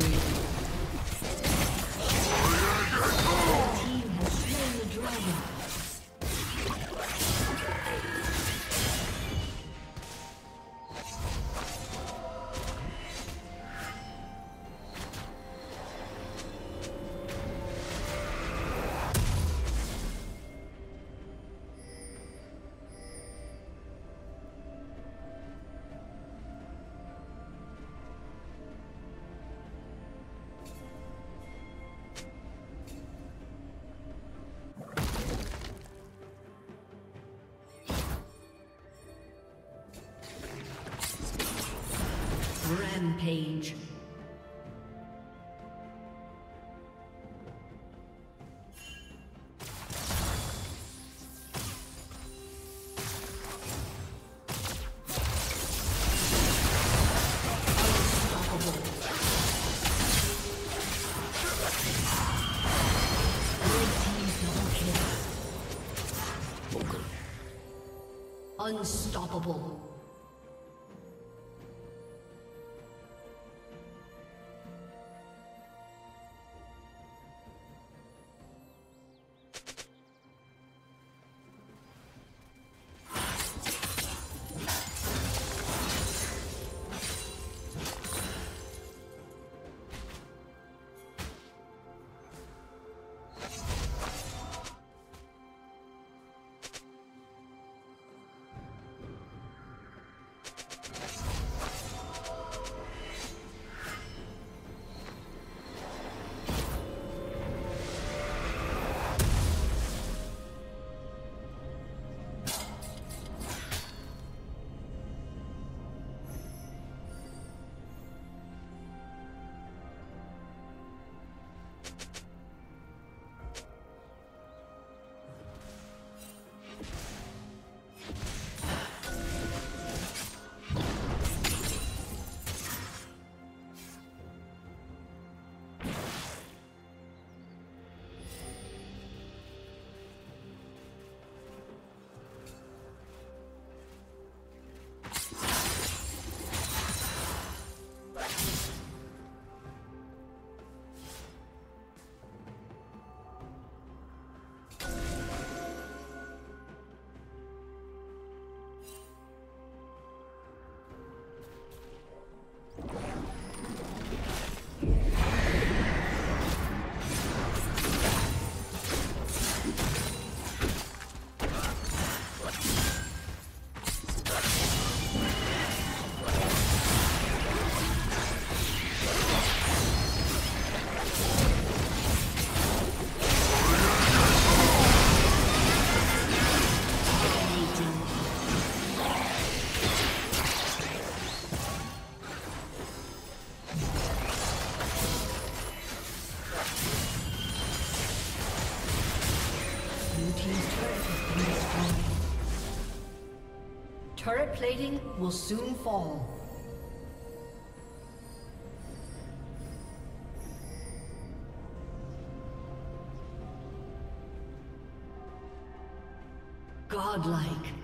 spree. Rampage. Unstoppable. Plating will soon fall. Godlike.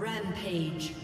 Rampage.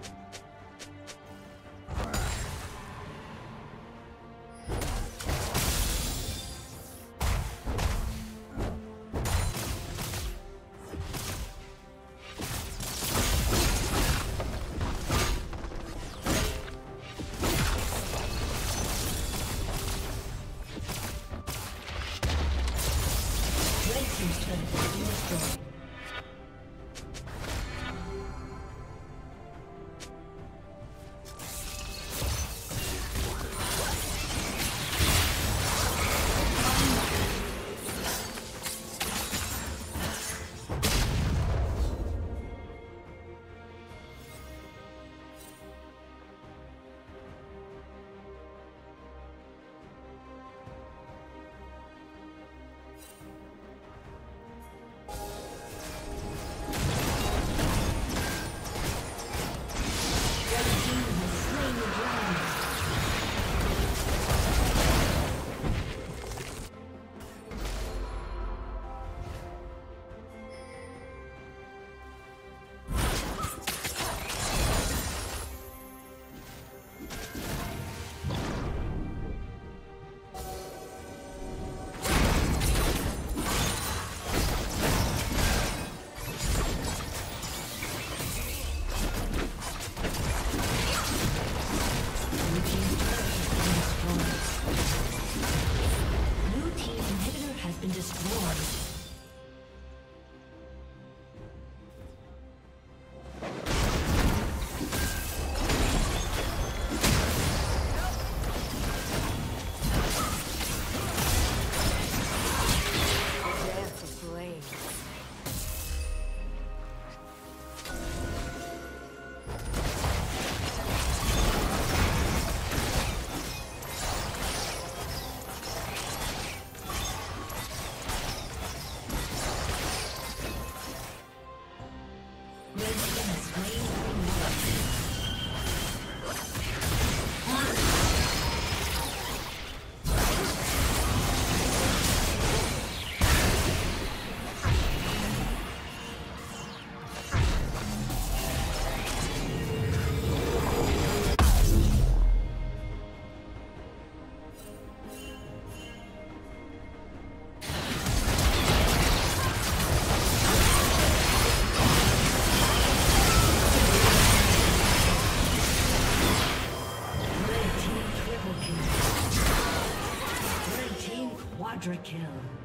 Quadra kill.